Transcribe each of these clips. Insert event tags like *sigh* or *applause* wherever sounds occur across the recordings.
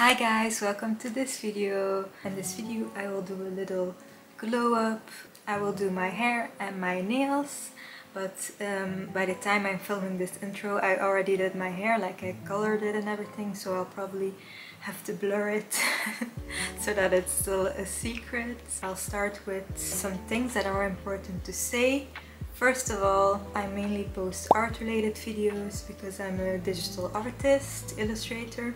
Hi guys, welcome to this video. In this video I will do a little glow up. I will do my hair and my nails but um, by the time I'm filming this intro I already did my hair like I colored it and everything so I'll probably have to blur it *laughs* so that it's still a secret. I'll start with some things that are important to say. First of all, I mainly post art related videos because I'm a digital artist, illustrator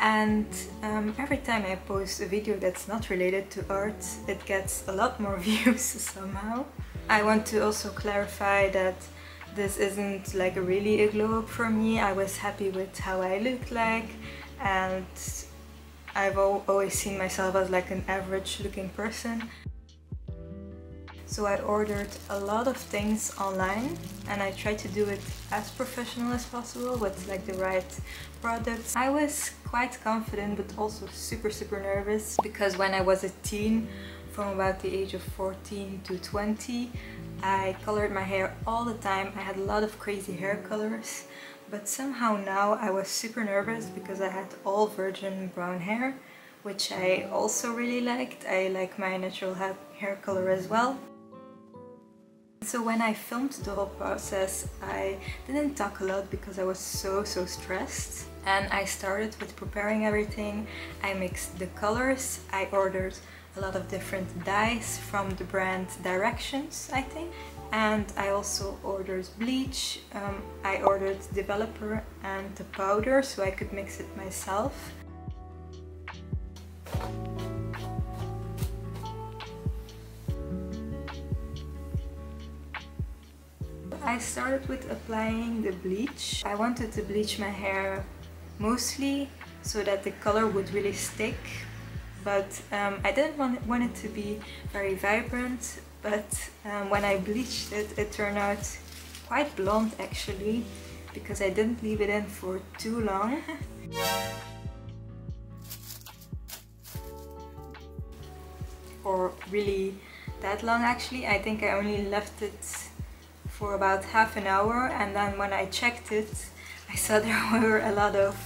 and um, every time I post a video that's not related to art it gets a lot more *laughs* views somehow. I want to also clarify that this isn't like a really a glow up for me. I was happy with how I looked like and I've always seen myself as like an average looking person. So I ordered a lot of things online and I tried to do it as professional as possible with like the right products. I was quite confident but also super super nervous because when I was a teen from about the age of 14 to 20. I colored my hair all the time. I had a lot of crazy hair colors. But somehow now I was super nervous because I had all virgin brown hair, which I also really liked. I like my natural hair color as well. So when I filmed the whole process, I didn't talk a lot because I was so, so stressed. And I started with preparing everything. I mixed the colors. I ordered a lot of different dyes from the brand Directions, I think. And I also ordered bleach, um, I ordered developer and the powder so I could mix it myself. I started with applying the bleach. I wanted to bleach my hair mostly so that the color would really stick but um, I didn't want, want it to be very vibrant but um, when I bleached it it turned out quite blonde actually because I didn't leave it in for too long *laughs* or really that long actually I think I only left it for about half an hour and then when I checked it I saw *laughs* there were a lot of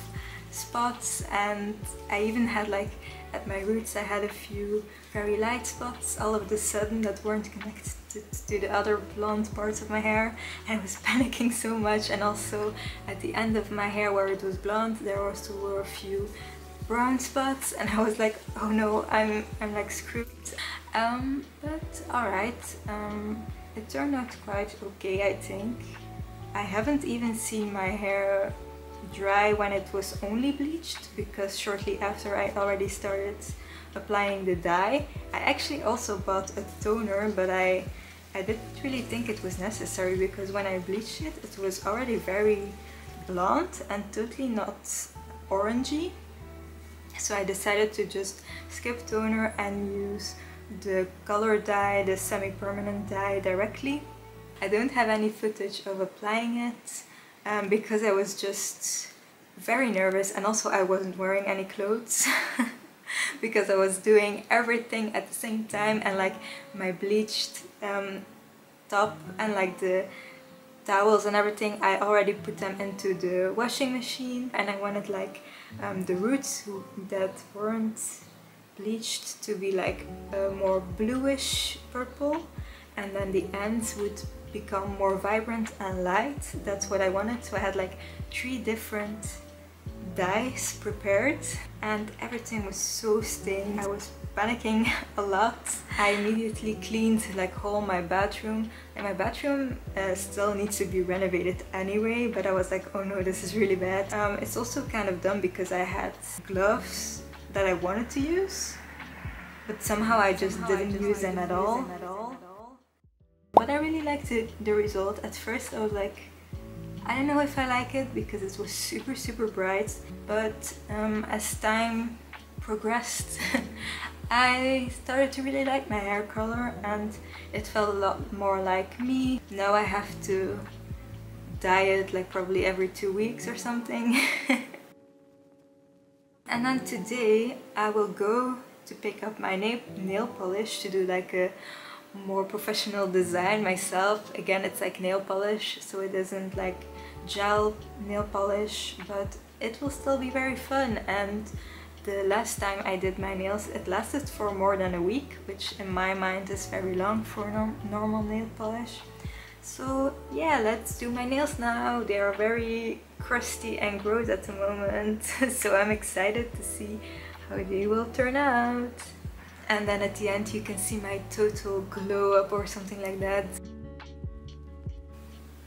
spots and I even had like at my roots I had a few very light spots all of a sudden that weren't connected to the other blonde parts of my hair. And I was *laughs* panicking so much and also at the end of my hair where it was blonde there also were a few brown spots and I was like oh no I'm, I'm like screwed. Um, but alright um, it turned out quite okay I think I haven't even seen my hair dry when it was only bleached because shortly after I already started applying the dye. I actually also bought a toner but I, I didn't really think it was necessary because when I bleached it it was already very blonde and totally not orangey. So I decided to just skip toner and use the color dye, the semi-permanent dye directly. I don't have any footage of applying it um, because I was just very nervous and also I wasn't wearing any clothes *laughs* because I was doing everything at the same time and like my bleached um, top and like the towels and everything I already put them into the washing machine and I wanted like um, the roots that weren't bleached to be like a more bluish purple and then the ends would become more vibrant and light. That's what I wanted. So I had like three different dyes prepared and everything was so stained. I was panicking *laughs* a lot. I immediately cleaned like all my bathroom and my bathroom uh, still needs to be renovated anyway but I was like oh no this is really bad. Um, it's also kind of dumb because I had gloves that I wanted to use but somehow I just somehow didn't I just use them at all. At all. But I really liked it, the result. At first I was like, I don't know if I like it because it was super super bright but um, as time progressed *laughs* I started to really like my hair color and it felt a lot more like me. Now I have to dye it like probably every two weeks or something. *laughs* and then today I will go to pick up my nail polish to do like a more professional design myself. Again, it's like nail polish, so it isn't like gel nail polish, but it will still be very fun and the last time I did my nails it lasted for more than a week which in my mind is very long for norm normal nail polish so yeah let's do my nails now they are very crusty and gross at the moment *laughs* so I'm excited to see how they will turn out and then at the end you can see my total glow up or something like that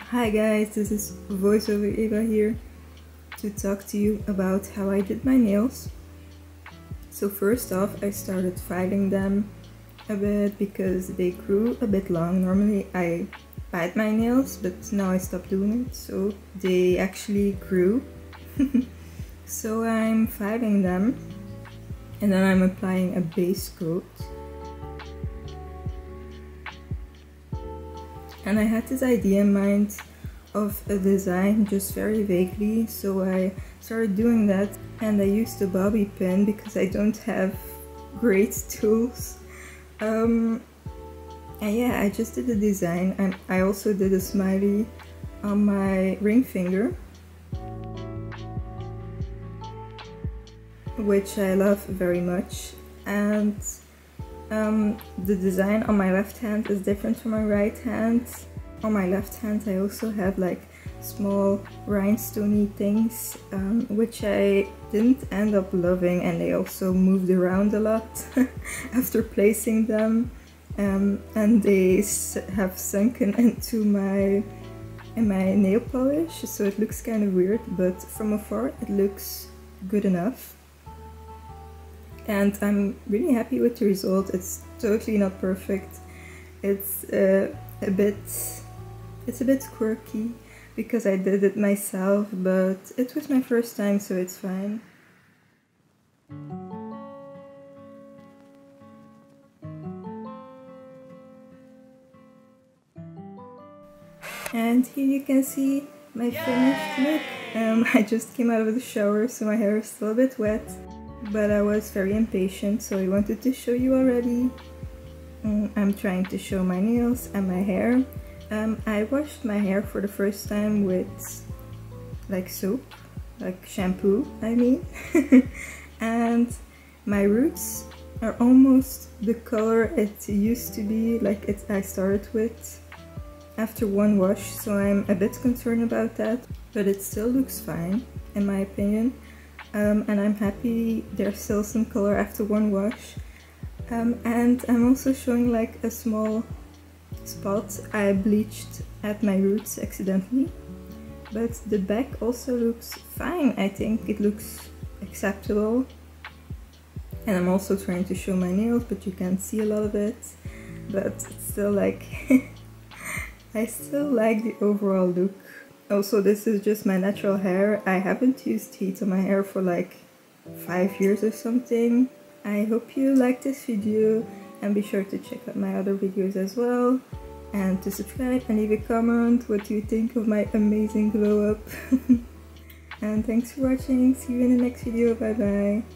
Hi guys, this is voiceover Eva here to talk to you about how I did my nails. So first off I started filing them a bit because they grew a bit long. Normally I bite my nails but now I stopped doing it so they actually grew. *laughs* so I'm filing them and then I'm applying a base coat. And I had this idea in mind of a design just very vaguely so I started doing that and I used a bobby pin because I don't have great *laughs* tools um, and yeah I just did the design and I also did a smiley on my ring finger which I love very much. And um, the design on my left hand is different from my right hand. On my left hand I also have like small rhinestoney things um, which I didn't end up loving and they also moved around a lot *laughs* after placing them um, and they have sunken *laughs* into my in my nail polish so it looks kind of weird but from afar it looks good enough. And I'm really happy with the result. It's totally not perfect. It's uh, a bit it's a bit quirky because I did it myself, but it was my first time, so it's fine. And here you can see my finished look. Um, *laughs* I just came out of the shower, so my hair is still a bit wet, but I was very impatient, so I wanted to show you already. Um, I'm trying to show my nails and my hair. Um, I washed my hair for the first time with like soap, like shampoo I mean. *laughs* and my roots are almost the color it used to be, like it I started with after one wash, so I'm a bit concerned about that. But it still looks fine, in my opinion. Um, and I'm happy there's still some color after one wash. Um, and I'm also showing like a small spot I bleached at my roots accidentally. But the back also looks fine, I think. It looks acceptable. And I'm also trying to show my nails, but you can't see a lot of it. But it's still like... *laughs* I still like the overall look. Also, this is just my natural hair. I haven't used heat on my hair for like five years or something. I hope you like this video and be sure to check out my other videos as well and to subscribe and leave a comment what you think of my amazing glow up *laughs* and thanks for watching see you in the next video bye bye